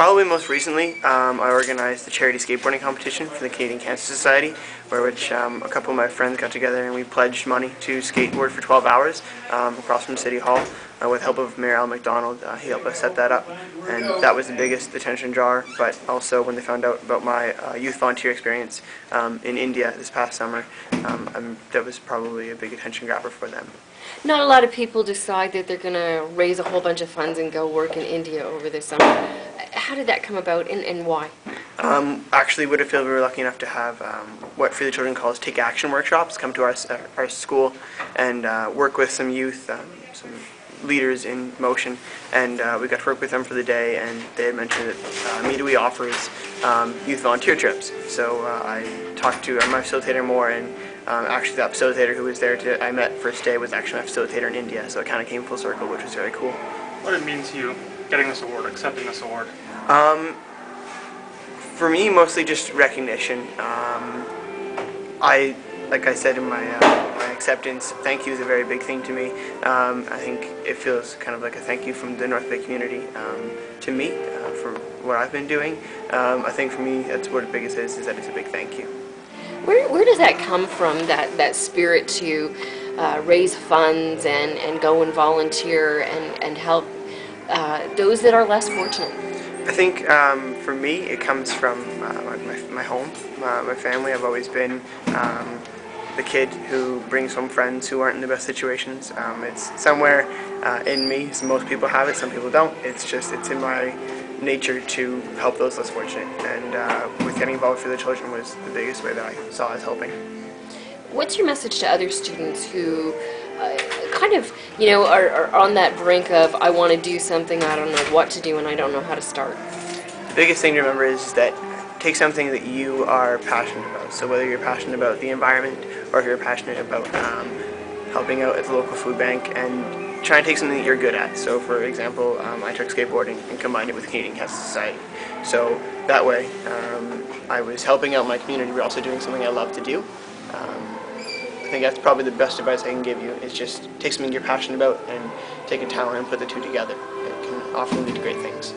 Probably most recently, um, I organized the charity skateboarding competition for the Canadian Cancer Society, where which um, a couple of my friends got together and we pledged money to skateboard for 12 hours um, across from City Hall. Uh, with help of Mayor Al McDonald, uh, he helped us set that up, and that was the biggest attention jar. But also, when they found out about my uh, youth volunteer experience um, in India this past summer, um, I'm, that was probably a big attention grabber for them. Not a lot of people decide that they're going to raise a whole bunch of funds and go work in India over the summer. How did that come about and, and why? Um, actually, Widdifield, we were lucky enough to have um, what Free the Children calls Take Action workshops come to our, our school and uh, work with some youth, um, some leaders in motion, and uh, we got to work with them for the day, and they had mentioned that uh, offers um, youth volunteer trips. So uh, I talked to my facilitator more, and um, actually that facilitator who was there to, I met first day was actually my facilitator in India, so it kind of came full circle, which was very cool. What did it mean to you getting this award, accepting this award? Um, for me, mostly just recognition. Um, I, like I said in my, uh, my acceptance, thank you is a very big thing to me. Um, I think it feels kind of like a thank you from the North Bay community um, to me uh, for what I've been doing. Um, I think for me, that's what the biggest is, is that it's a big thank you. Where, where does that come from, that, that spirit to uh, raise funds and, and go and volunteer and, and help uh, those that are less fortunate? I think um, for me, it comes from uh, my, my home, uh, my family. I've always been um, the kid who brings home friends who aren't in the best situations. Um, it's somewhere uh, in me. So most people have it, some people don't. It's just, it's in my nature to help those less fortunate. And uh, with getting involved Free the Children was the biggest way that I saw as helping. What's your message to other students who uh, kind of, you know, are, are on that brink of, I want to do something, I don't know what to do, and I don't know how to start? The biggest thing to remember is that take something that you are passionate about. So whether you're passionate about the environment or if you're passionate about um, helping out at the local food bank and try and take something that you're good at. So for example, um, I took skateboarding and combined it with Canadian Cancer Society. So that way um, I was helping out my community but also doing something I love to do. Um, I think that's probably the best advice I can give you is just take something you're passionate about and take a talent and put the two together. It can often lead to great things.